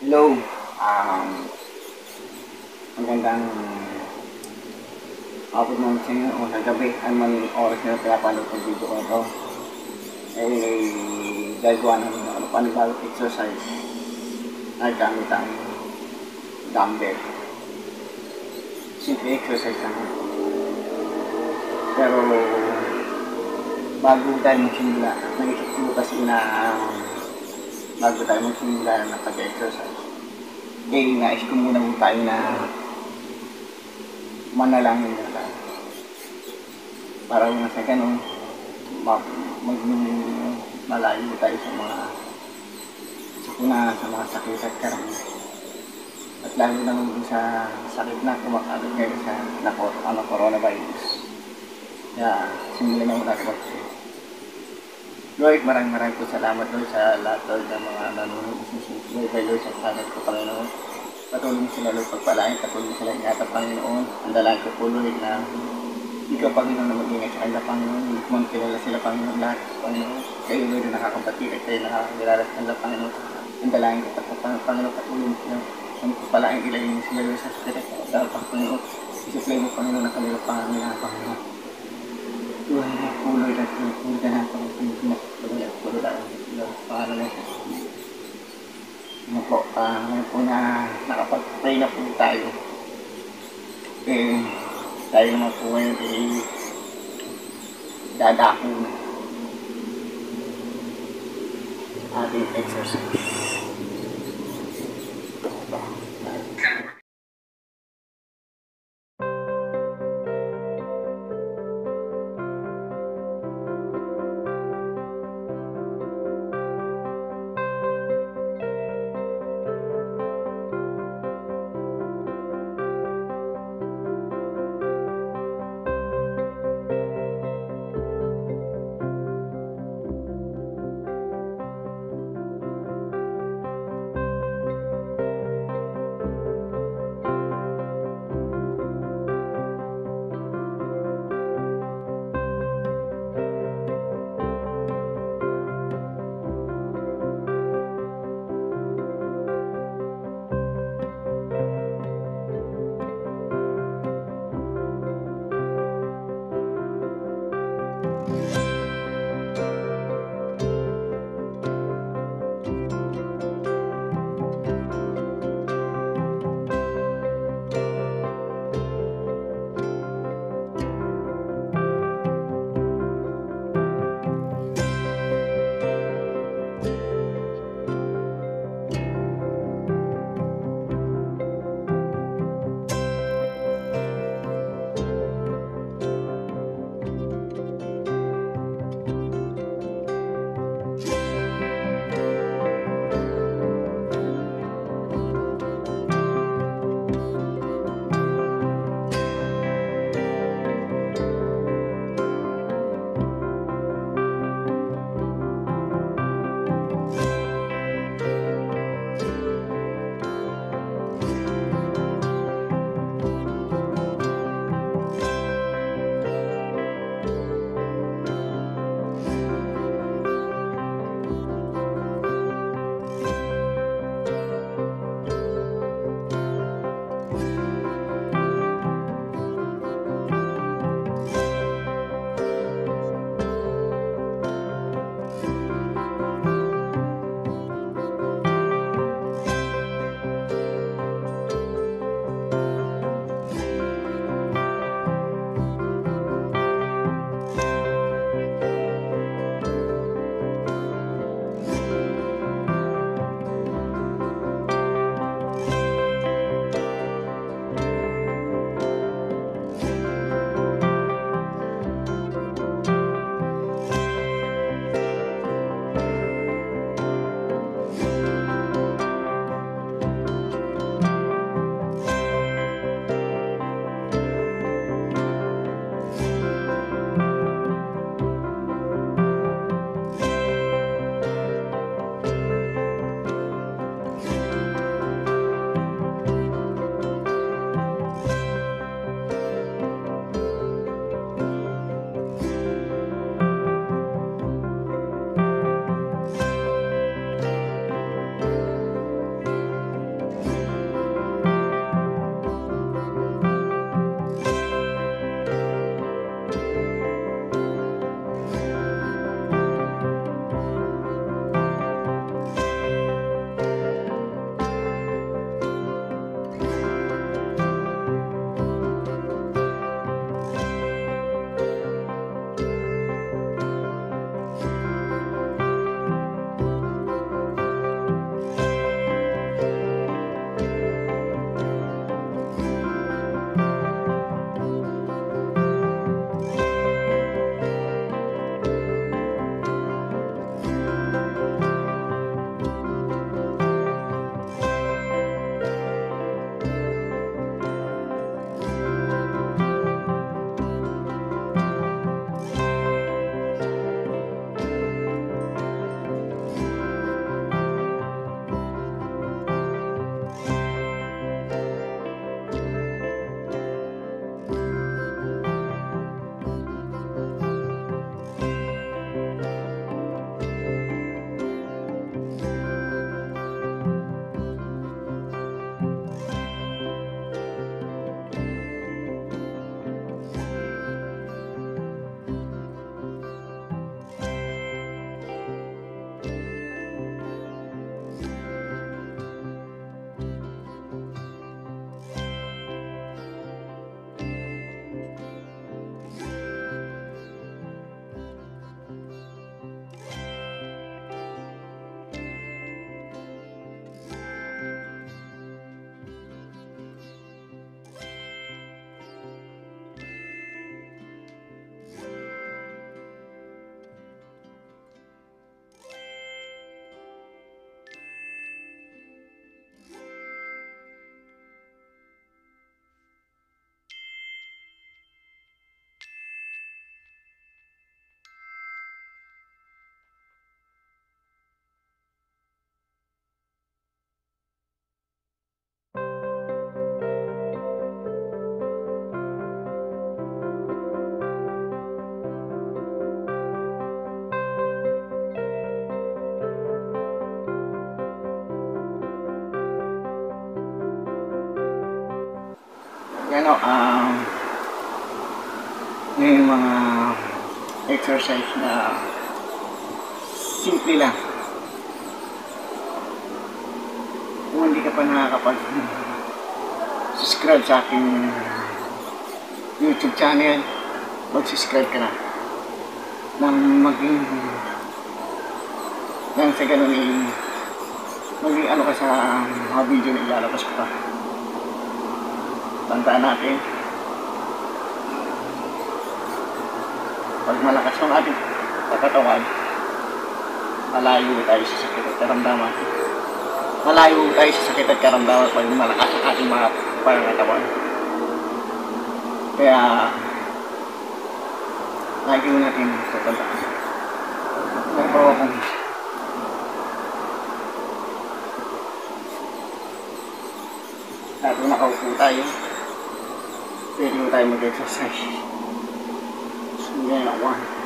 Hello. Um, magandang hapon mo sa inyo o sa gabi. Ano man oras na pinapanood ng video ko ito. Eh, gagawa ng ano, panibagong exercise. Ay, gamit ang dumbbell. Simple exercise lang. Pero, bago tayo magsimula, naisip ko kasi na um, bago tayo magsimula ng pag-exercise, eh, nais ko muna tayo na manalangin na tayo. Para nga sa ganun, mag, mag malayo tayo sa mga sakuna, sa mga sakit at karami. At lalo naman dun sa sakit na kumakalat ngayon sa na, ano, coronavirus. Kaya, simulan na muna ako. Lord, maraming maraming po salamat Lord sa lahat Lord ng mga nanonood sa susunod kay Lord sa channel ko Panginoon. Patuloy mo sila Lord pagpalain, patuloy mo sila ingatan Panginoon. Ang dalangin ko po Lord na ikaw Panginoon na mag-ingat sa kanila Panginoon. Hindi mo kilala sila Panginoon lahat Panginoon. Kayo Lord na nakakapatid at kayo nakakilala sa kanila Panginoon. Ang dalangin ko Panginoon, Panginoon patuloy mo sila. Ang pagpalain ilayin mo sila Lord sa sakit at Panginoon. Isuplay mo Panginoon ang kanilang pangangailangan Panginoon. Ano po, ah, ngayon po na nakapag-pray na po tayo. Eh, tayo naman po ngayon eh, dadako na ating exercise. Ano, um, yung mga exercise na simple lang. Kung hindi ka pa nakakapag subscribe sa aking YouTube channel, mag-subscribe ka na. Nang maging nang sa ganun eh, maging ano ka sa mga video na ilalabas ko pa. Tandaan natin, pag malakas ang ating pagkatawan, malayo tayo sa sakit at karamdaman. Malayo tayo sa sakit at karamdaman pag malakas ang ating mga pangangatawan. Kaya, lagi natin tatandaan. Meron pa akong Lalo nakaupo tayo. Pwede mo tayo mag-exercise. So, yan na one. Four.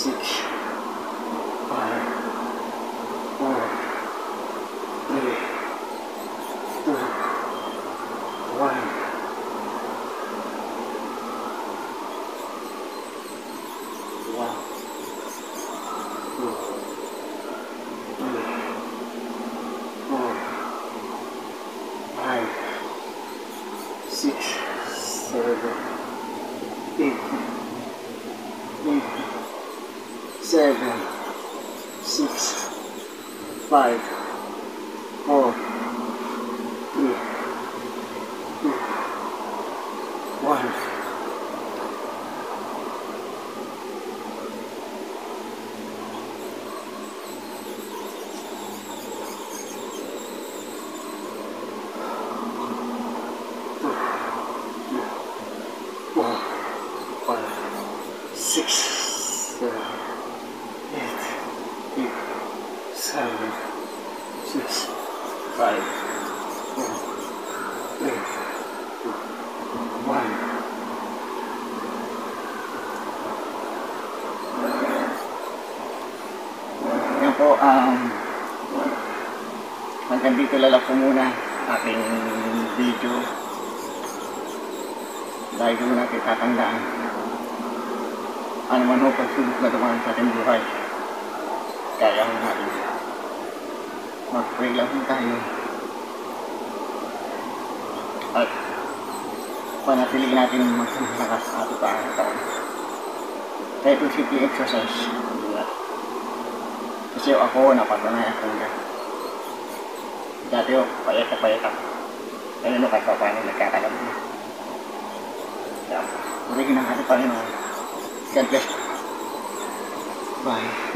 Six. Five. Four. Three. Two. One. Six. Seven. Eight. Eight. Seven. Six. Five. Six. Five. Four. Three. Two. One. Yan po, um, hanggang dito lalak po muna aking video. Dahil doon natin tatandaan ano man ho pagsulot na dumaan sa ating buhay. Kaya ho natin. Mag-pray lang tayo. At panatiliin natin magsimalakas sa ating pangatawan. Kaya ito simple exercise. Diba? Kasi ako, napatunay ako na. Dati ho, payat na payat ako. Ngayon ho, kahit pa paano nagkakalam na. Kaya, purihin ang ating Panginoon. God bless. Bye.